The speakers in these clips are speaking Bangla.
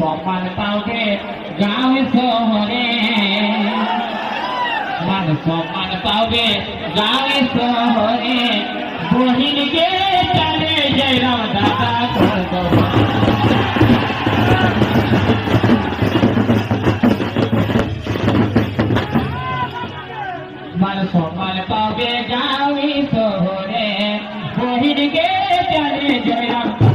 সম্মান পাওগে গাঁও শহরে মান সম্মান পাওগে গাঁও শহরে বহিনকে চলে যাইলাম দাদা করতো। মান সম্মান পাবে গাঁও শহরে। বহিনকে চলে যাইলাম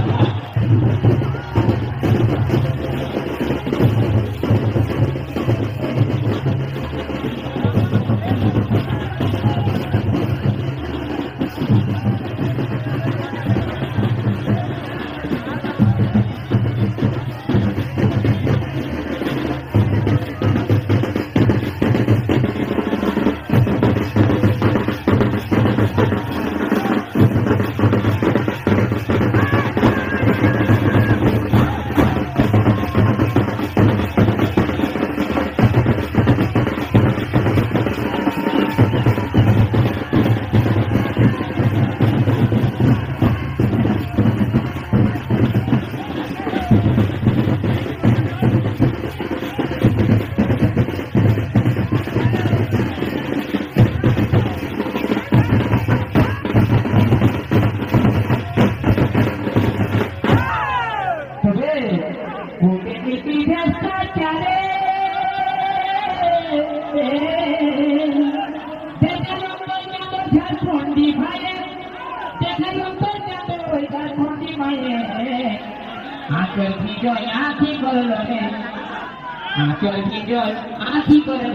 আঁচল বিজয় আঁখি করল আঁচল বিজয় আঁখি করল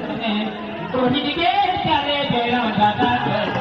তোর দিকে চলে গেলাম দাদা।